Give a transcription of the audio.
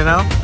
you know?